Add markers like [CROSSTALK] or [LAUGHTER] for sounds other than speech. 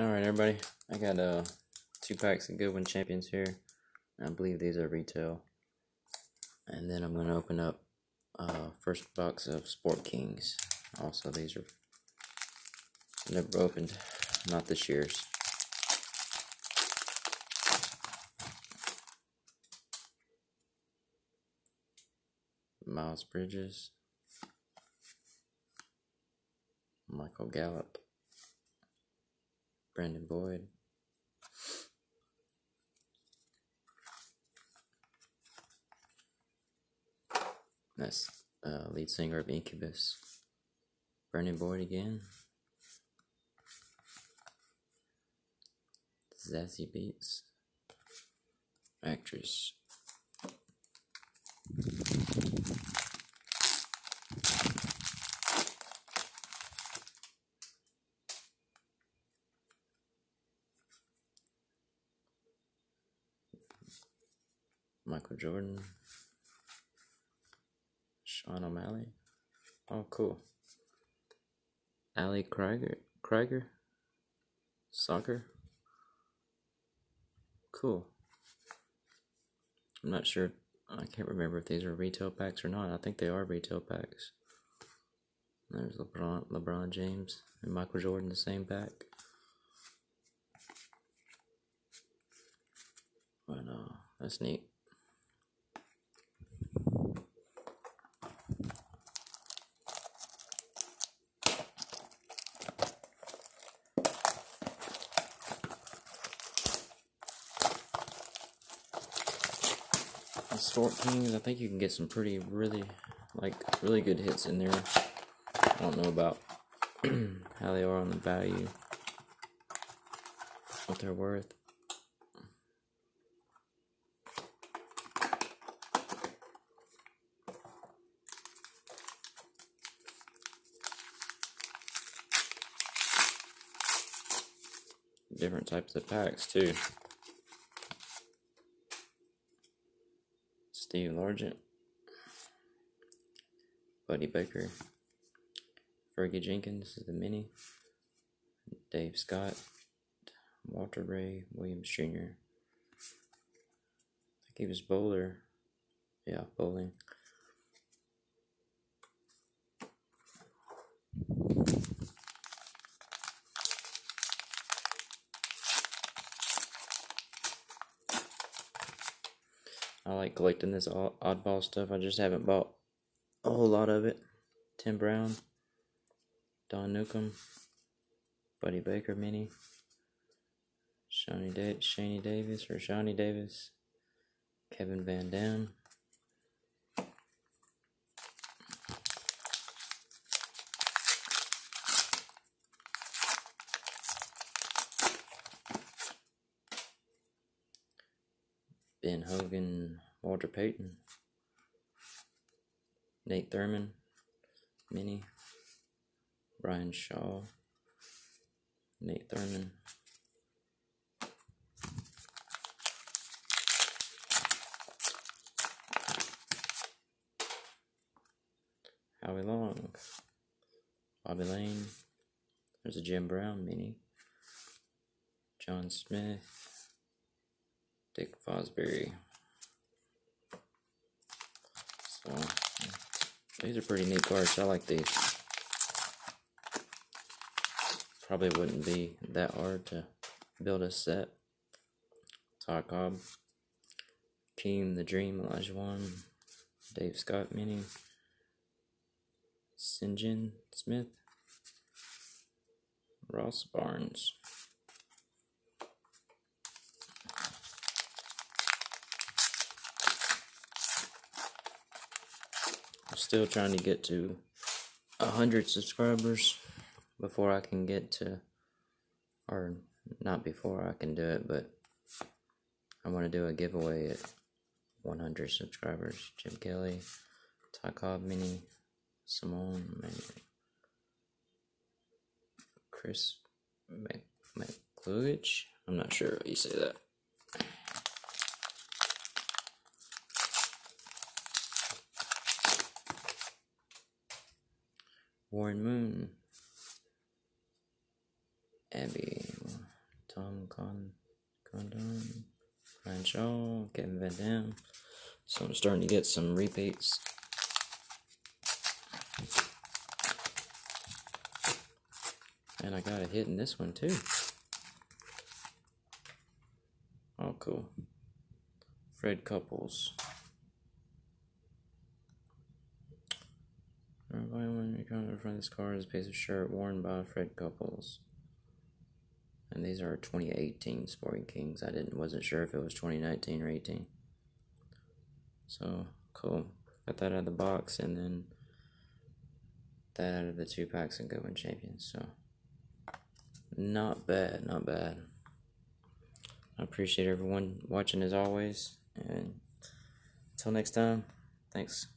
Alright, everybody. I got uh two packs of Goodwin Champions here. I believe these are retail. And then I'm going to open up uh first box of Sport Kings. Also, these are never opened. Not this year's. Miles Bridges. Michael Gallup. Brandon Boyd. That's uh, lead singer of Incubus. Brandon Boyd again. Zazie Beetz. Actress. Michael Jordan. Sean O'Malley. Oh, cool. Ali Krieger. Krieger. Soccer. Cool. I'm not sure. I can't remember if these are retail packs or not. I think they are retail packs. There's LeBron, LeBron James and Michael Jordan, the same pack. But uh, that's neat. Sport Kings, I think you can get some pretty, really, like, really good hits in there. I don't know about [CLEARS THROAT] how they are on the value, what they're worth. Different types of packs, too. Steve Largent, Buddy Baker, Fergie Jenkins is the mini, Dave Scott, Walter Ray Williams Jr. I think he was bowler. Yeah, bowling. I like collecting this oddball stuff. I just haven't bought a whole lot of it. Tim Brown, Don Newcombe, Buddy Baker mini, Shawnee, da- Shani Davis or Shawnee Davis, Kevin Van Dam. Ben Hogan, Walter Payton, Nate Thurmond, Minnie, Ryan Shaw, Nate Thurmond. Howie Long, Bobby Layne, there's a Jim Brown mini, John Smith, Dick Fosbury. So these are pretty neat cards. I like these. Probably wouldn't be that hard to build a set. Todd Cobb, Team the Dream, Elijah One, Dave Scott Mini, Sinjin Smith, Ross Barnes. Still trying to get to a hundred subscribers before I can get to, or not before I can do it, but I want to do a giveaway at 100 subscribers. Jim Kelly, Ty Cobb Mini, Simone, Chris McCluggage. I'm not sure how you say that. Warren Moon, Abby Tom Con Condon, Ryan Shaw, Kevin Van Dam. So I'm starting to get some repeats. And I got a hit in this one too. Oh, cool. Fred Couples. Come in front of this car is a piece of shirt worn by Fred Couples. And these are 2018 Sporting Kings. I didn't wasn't sure if it was 2019 or 18. So cool. Got that out of the box and then that out of the two packs and Goodwin Champions. So not bad, not bad. I appreciate everyone watching as always. And until next time, thanks.